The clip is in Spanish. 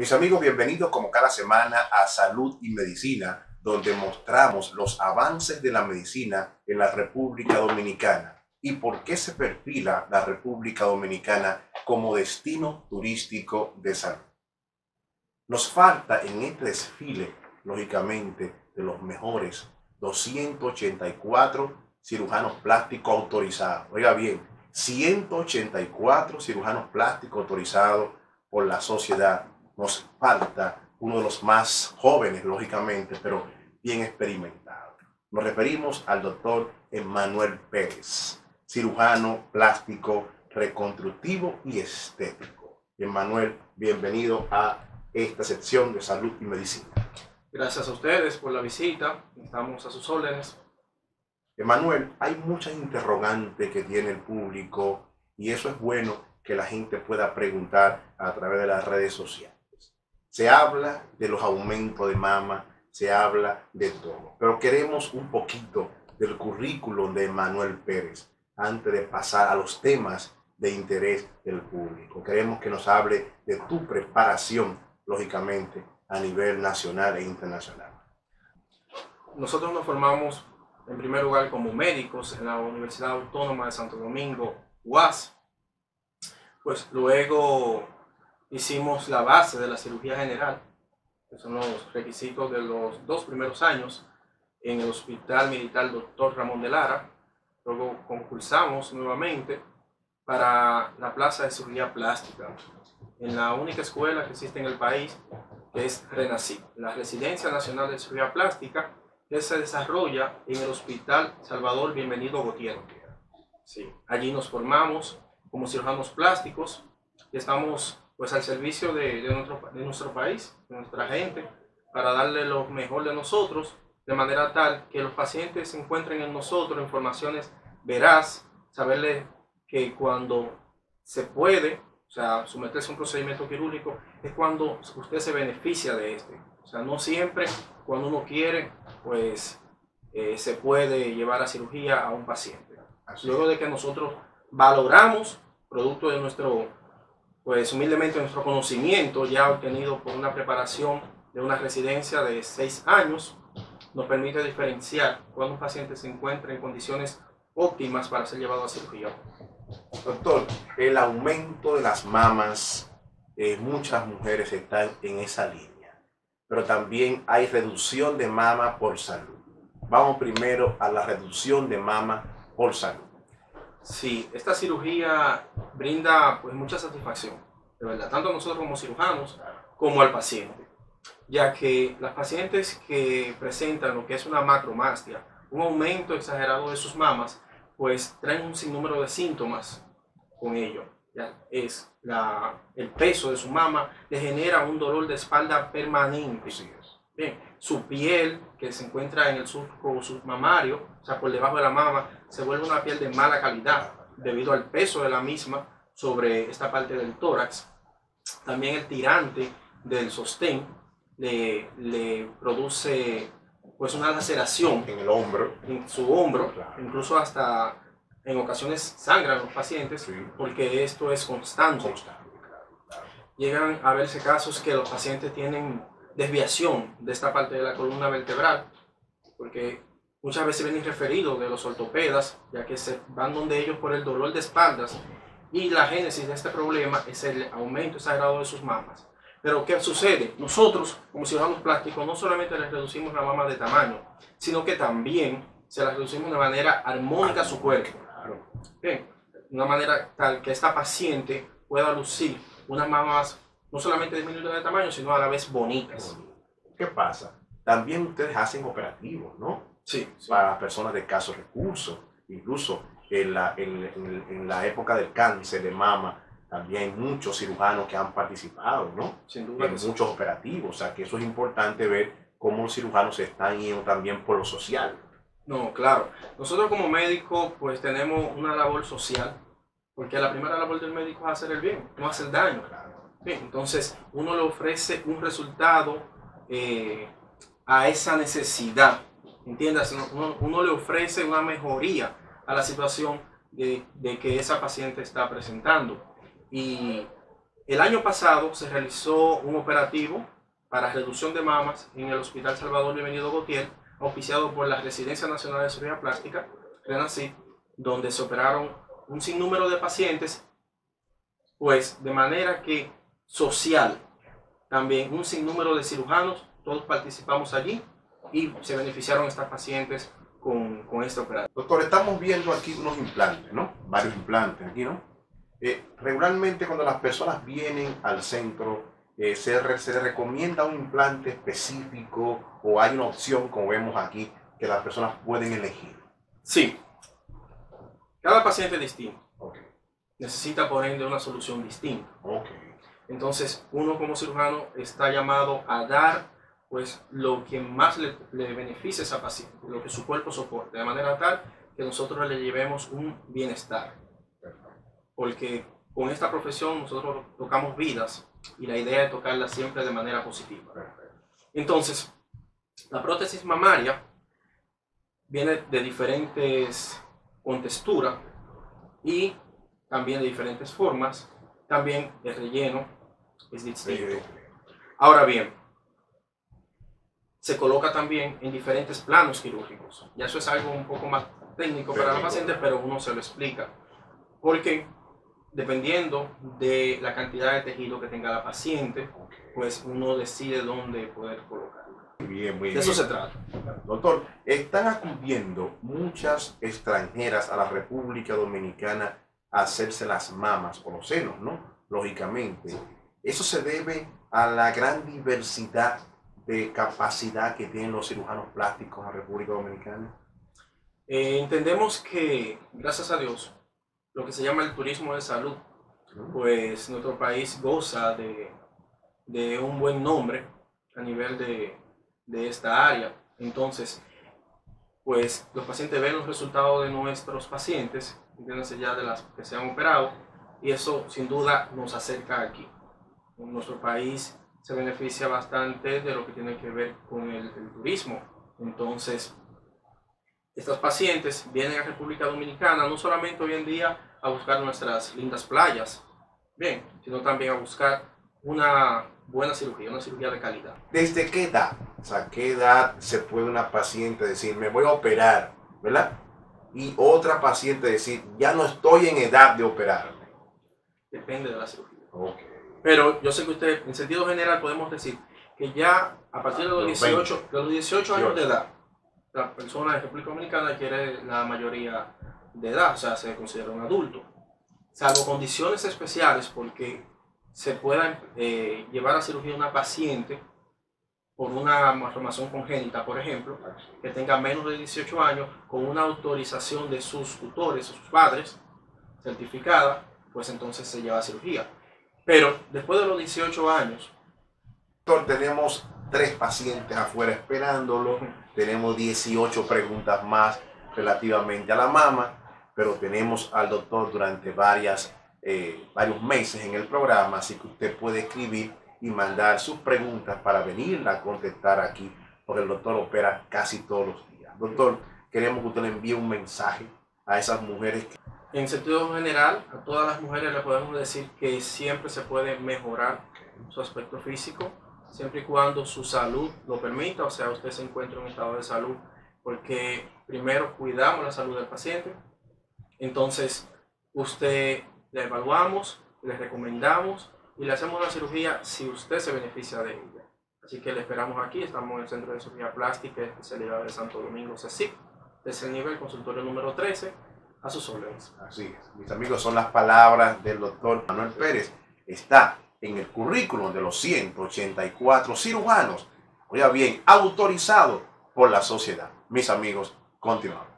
Mis amigos, bienvenidos como cada semana a Salud y Medicina, donde mostramos los avances de la medicina en la República Dominicana y por qué se perfila la República Dominicana como destino turístico de salud. Nos falta en este desfile, lógicamente, de los mejores 284 cirujanos plásticos autorizados. Oiga bien, 184 cirujanos plásticos autorizados por la sociedad. Nos falta uno de los más jóvenes, lógicamente, pero bien experimentado. Nos referimos al doctor Emanuel Pérez, cirujano plástico reconstructivo y estético. Emanuel, bienvenido a esta sección de salud y medicina. Gracias a ustedes por la visita, estamos a sus órdenes. Emanuel, hay muchas interrogantes que tiene el público y eso es bueno que la gente pueda preguntar a través de las redes sociales. Se habla de los aumentos de mama, se habla de todo, pero queremos un poquito del currículum de Emanuel Pérez antes de pasar a los temas de interés del público. Queremos que nos hable de tu preparación, lógicamente, a nivel nacional e internacional. Nosotros nos formamos en primer lugar como médicos en la Universidad Autónoma de Santo Domingo, UAS. Pues luego hicimos la base de la cirugía general, que son los requisitos de los dos primeros años en el Hospital Militar Dr. Ramón de Lara. Luego concursamos nuevamente para la plaza de cirugía plástica en la única escuela que existe en el país, que es RENACI, la Residencia Nacional de Cirugía Plástica, que se desarrolla en el Hospital Salvador Bienvenido Gutiérrez. Sí, allí nos formamos como cirujanos plásticos y estamos pues al servicio de, de, nuestro, de nuestro país, de nuestra gente, para darle lo mejor de nosotros, de manera tal que los pacientes encuentren en nosotros informaciones veraz, saberle que cuando se puede, o sea, someterse a un procedimiento quirúrgico, es cuando usted se beneficia de este. O sea, no siempre cuando uno quiere pues eh, se puede llevar a cirugía a un paciente. Luego de que nosotros valoramos, producto de nuestro, pues humildemente nuestro conocimiento ya obtenido por una preparación de una residencia de seis años, nos permite diferenciar cuando un paciente se encuentra en condiciones óptimas para ser llevado a cirugía. Doctor, el aumento de las mamas, eh, muchas mujeres están en esa línea pero también hay reducción de mama por salud. Vamos primero a la reducción de mama por salud. Sí, esta cirugía brinda pues mucha satisfacción, de verdad, tanto a nosotros como cirujanos como al paciente, ya que las pacientes que presentan lo que es una macromastia, un aumento exagerado de sus mamas, pues traen un sinnúmero de síntomas con ello es la, el peso de su mama, le genera un dolor de espalda permanente. Bien, su piel, que se encuentra en el surco submamario, o sea, por debajo de la mama, se vuelve una piel de mala calidad debido al peso de la misma sobre esta parte del tórax. También el tirante del sostén le, le produce pues una laceración en el hombro, en su hombro, incluso hasta en ocasiones sangran los pacientes porque esto es constante. Llegan a verse casos que los pacientes tienen desviación de esta parte de la columna vertebral, porque muchas veces vienen referidos de los ortopedas, ya que se van donde ellos por el dolor de espaldas y la génesis de este problema es el aumento exagerado de sus mamas. Pero ¿qué sucede? Nosotros, como cirujanos plásticos, no solamente les reducimos la mama de tamaño, sino que también se la reducimos de manera armónica a su cuerpo. Bien, de una manera tal que esta paciente pueda lucir unas mamas no solamente disminuidas de tamaño, sino a la vez bonitas. ¿Qué pasa? También ustedes hacen operativos, ¿no? Sí. Para personas de escasos recursos. Incluso en la, en, en, la época del cáncer de mama, también hay muchos cirujanos que han participado, ¿no? Sin duda. En muchos operativos. O sea, que eso es importante ver cómo los cirujanos están yendo también por lo social. No, claro. Nosotros como médicos pues tenemos una labor social, porque la primera labor del médico es hacer el bien, no hacer daño. Entonces uno le ofrece un resultado eh, a esa necesidad, ¿entiendes? Uno, le ofrece una mejoría a la situación de, de, que esa paciente está presentando. Y el año pasado se realizó un operativo para reducción de mamas en el Hospital Salvador Bienvenido Gautier, auspiciado por la Residencia Nacional de Cirugía Plástica, RENACID, donde se operaron un sinnúmero de pacientes, pues de manera que social, también un sinnúmero de cirujanos, todos participamos allí y se beneficiaron estas pacientes con, con este operativo. Doctor, estamos viendo aquí unos implantes, ¿no? Varios implantes aquí, ¿no? Eh, regularmente cuando las personas vienen al centro, eh, se, se les recomienda un implante específico o hay una opción, como vemos aquí, que las personas pueden elegir. Sí. Cada paciente es distinto. Necesita, por ende, una solución distinta. Entonces, uno como cirujano está llamado a dar pues lo que más le, le beneficia a esa paciente, lo que su cuerpo soporte, de manera tal que nosotros le llevemos un bienestar. Porque con esta profesión nosotros tocamos vidas y la idea es tocarlas siempre de manera positiva. Entonces, la prótesis mamaria viene de diferentes contexturas y también de diferentes formas. También el relleno es distinto. Ahora bien, se coloca también en diferentes planos quirúrgicos. Ya eso es algo un poco más técnico para la paciente, pero uno se lo explica. Porque dependiendo de la cantidad de tejido que tenga la paciente, pues uno decide dónde poder colocarlo. Bien, muy de eso se trata. Doctor, están acudiendo muchas extranjeras a la República Dominicana a hacerse las mamas o los senos, ¿no? Lógicamente. Eso se debe a la gran diversidad de capacidad que tienen los cirujanos plásticos en la República Dominicana? Eh, entendemos que, gracias a Dios, lo que se llama el turismo de salud, pues nuestro país goza de, de un buen nombre a nivel de, de esta área. Entonces, pues los pacientes ven los resultados de nuestros pacientes, entiéndase ya de las que se han operado, y eso sin duda nos acerca aquí. Nuestro país se beneficia bastante de lo que tiene que ver con el, turismo. Entonces, estas pacientes vienen a República Dominicana no solamente hoy en día a buscar nuestras lindas playas, bien, sino también a buscar una buena cirugía, una cirugía de calidad. ¿Desde qué edad? O sea, ¿qué edad se puede una paciente decir, me voy a operar, ¿verdad? Y otra paciente decir, ya no estoy en edad de operarme. Depende de la cirugía. Okay. Pero yo sé que usted, en sentido general, podemos decir que ya a partir de los 18, de los 18 años de edad, la persona de República Dominicana quiere la mayoría de edad, o sea, se considera un adulto. Salvo condiciones especiales, porque se pueda eh, llevar a cirugía una paciente por una malformación congénita, por ejemplo, que tenga menos de 18 años, con una autorización de sus tutores o sus padres certificada, pues entonces se lleva a cirugía. Pero después de los 18 años. Doctor, tenemos tres pacientes afuera esperándolo. Tenemos 18 preguntas más relativamente a la mama. Pero tenemos al doctor durante varias, eh, varios meses en el programa. Así que usted puede escribir y mandar sus preguntas para venir a contestar aquí. Porque el doctor opera casi todos los días. Doctor, queremos que usted le envíe un mensaje a esas mujeres que en sentido general, a todas las mujeres le podemos decir que siempre se puede mejorar su aspecto físico, siempre y cuando su salud lo permita, o sea, usted se encuentra en un estado de salud, porque primero cuidamos la salud del paciente, entonces usted le evaluamos, le recomendamos y le hacemos una cirugía si usted se beneficia de ella. Así que le esperamos aquí, estamos en el Centro de Cirugía Plástica, especialidad de Santo Domingo, CECIP, desde el nivel consultorio número 13 a sus órdenes. Así es. Mis amigos, son las palabras del doctor Manuel Pérez. Está en el currículum de los 184 cirujanos, oiga bien, autorizado por la sociedad. Mis amigos, continuamos.